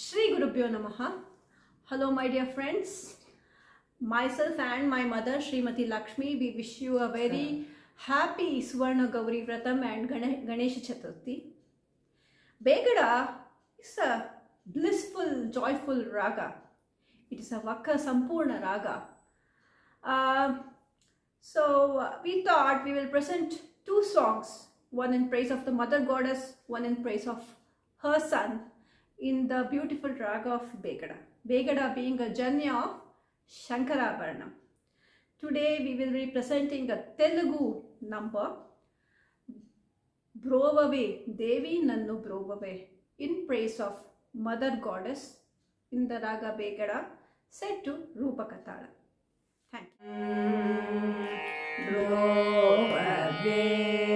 Shri Gurubhyo Namaha. Hello, my dear friends. Myself and my mother, Srimati Lakshmi, we wish you a very happy Suvarna Gauri Vratam and Gane- Ganesha Chaturthi. Begada is a blissful, joyful raga. It is a Vakra Sampurna raga. Uh, so uh, we thought we will present two songs, one in praise of the mother goddess, one in praise of her son, in the beautiful raga of Begada. Begada being a janya of Shankarabharanam. Today we will be presenting a Telugu number, Brovave, Devi Nannu Brovave, in praise of mother goddess in the raga Begada, set to Rupa Rupakatala. Thank you. ದೇವಿ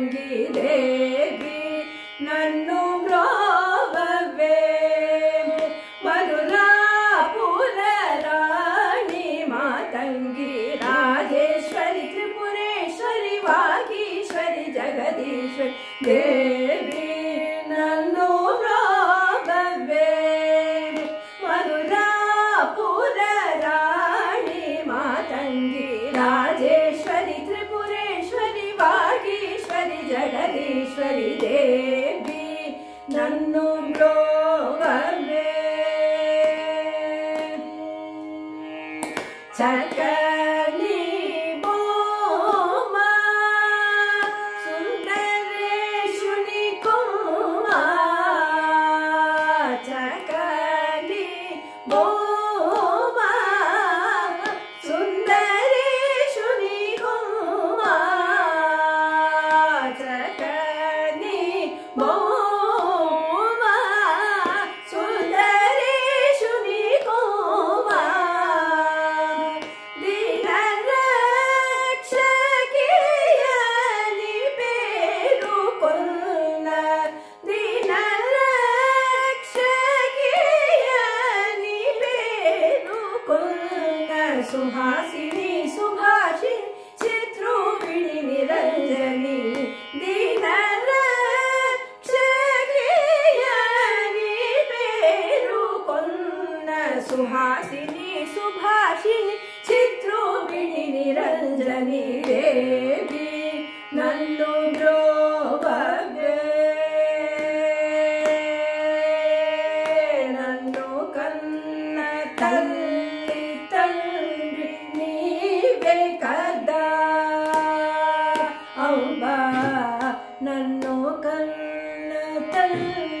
ಮಾತಂಗಿ ದೇವಿ ನನ್ನು ಬ್ರೋಬೆ ಮಧುರಾಪುರ ರಾಣಿ ಮಾತಂಗಿ ರಾಜೇಶ್ವರಿ ತ್ರಿಪುರೇಶ್ವರಿ ವಾಗೀಶ್ವರಿ ಜಗದೀಶ್ವರಿ ஈஸ்வரி தேவி நன்னும் லோகமே சக்கலி Oh नी देवी नल्लु द्रोभवे नन्नु कन्न तल्लि तल्लि नीवे कदा अम्बा नन्नु कन्न तल्लि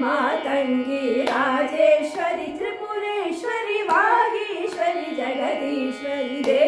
मातंगी राजेश्वरी त्रिपुरेश्वरी वागीश्वरी जगदीश्वरी दे